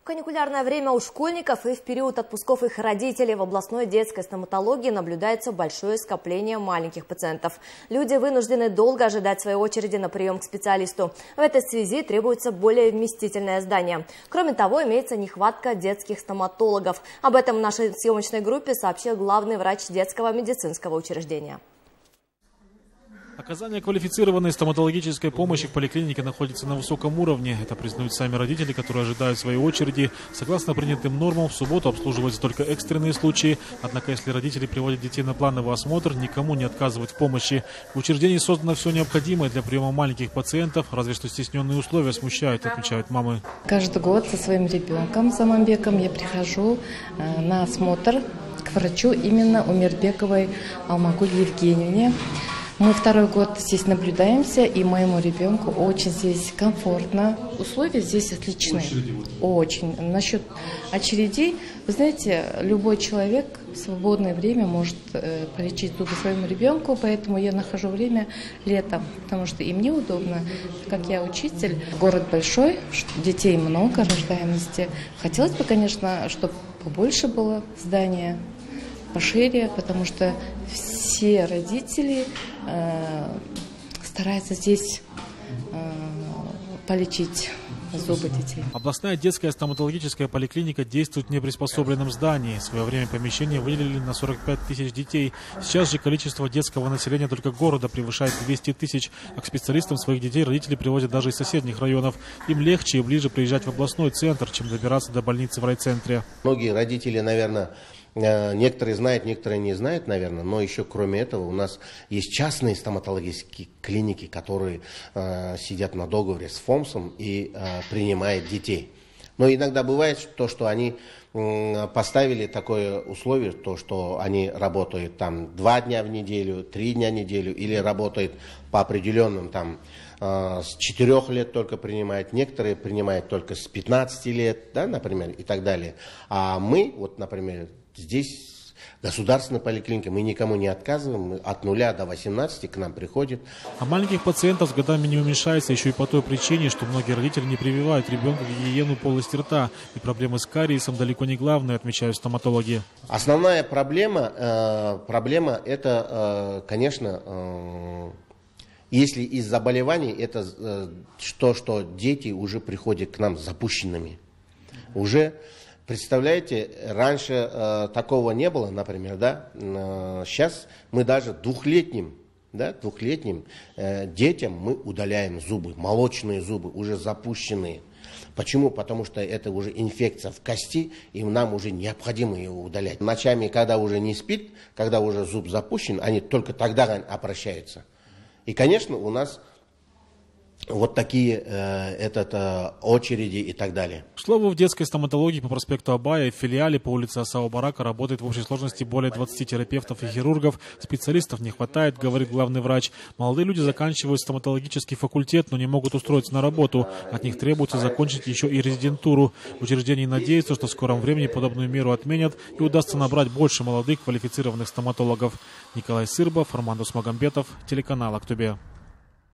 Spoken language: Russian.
В каникулярное время у школьников и в период отпусков их родителей в областной детской стоматологии наблюдается большое скопление маленьких пациентов. Люди вынуждены долго ожидать своей очереди на прием к специалисту. В этой связи требуется более вместительное здание. Кроме того, имеется нехватка детских стоматологов. Об этом в нашей съемочной группе сообщил главный врач детского медицинского учреждения. Оказание квалифицированной стоматологической помощи в поликлинике находится на высоком уровне. Это признают сами родители, которые ожидают своей очереди. Согласно принятым нормам, в субботу обслуживаются только экстренные случаи. Однако, если родители приводят детей на плановый осмотр, никому не отказывать в помощи. В учреждении создано все необходимое для приема маленьких пациентов, разве что стесненные условия смущают, отмечают мамы. Каждый год со своим ребенком, Заманбеком, я прихожу э, на осмотр к врачу именно Умербековой Алмагуль Евгеньевне. Мы второй год здесь наблюдаемся, и моему ребенку очень здесь комфортно. Условия здесь отличные. Очень. Насчет очередей, вы знаете, любой человек в свободное время может э, полечить зубы своему ребенку, поэтому я нахожу время летом, потому что и мне удобно, как я учитель. Город большой, детей много, рождаемости. Хотелось бы, конечно, чтобы побольше было здания, пошире, потому что все родители э, стараются здесь э, полечить зубы детей. Областная детская стоматологическая поликлиника действует в неприспособленном здании. В свое время помещение выделили на 45 тысяч детей. Сейчас же количество детского населения только города превышает 200 тысяч, а к специалистам своих детей родители привозят даже из соседних районов. Им легче и ближе приезжать в областной центр, чем добираться до больницы в райцентре. Многие родители, наверное, некоторые знают, некоторые не знают, наверное, но еще кроме этого у нас есть частные стоматологические клиники, которые э, сидят на договоре с ФОМСом и э, принимают детей. Но иногда бывает то, что они поставили такое условие, то, что они работают там два дня в неделю, три дня в неделю, или работают по определенным там э, с четырех лет только принимают, некоторые принимают только с 15 лет, да, например, и так далее. А мы, вот, например, Здесь государственная поликлиника, мы никому не отказываем, мы от нуля до 18 к нам приходят. А маленьких пациентов с годами не уменьшается еще и по той причине, что многие родители не прививают ребенка гигиену полости рта. И проблемы с кариесом далеко не главные, отмечают стоматологи. Основная проблема, э, проблема это, э, конечно, э, если из заболеваний, это то, что дети уже приходят к нам запущенными. Уже Представляете, раньше э, такого не было, например, да? Э, сейчас мы даже двухлетним, да, двухлетним э, детям мы удаляем зубы, молочные зубы, уже запущенные. Почему? Потому что это уже инфекция в кости, и нам уже необходимо ее удалять. Ночами, когда уже не спит, когда уже зуб запущен, они только тогда обращаются. И, конечно, у нас вот такие э, этот, э, очереди и так далее. К слову, в детской стоматологии по проспекту Абая в филиале по улице Асао Барака работает в общей сложности более 20 терапевтов и хирургов. Специалистов не хватает, говорит главный врач. Молодые люди заканчивают стоматологический факультет, но не могут устроиться на работу. От них требуется закончить еще и резидентуру. Учреждение надеется, что в скором времени подобную меру отменят и удастся набрать больше молодых квалифицированных стоматологов. Николай Сырбов, Роман Магомбетов, телеканал Актубе.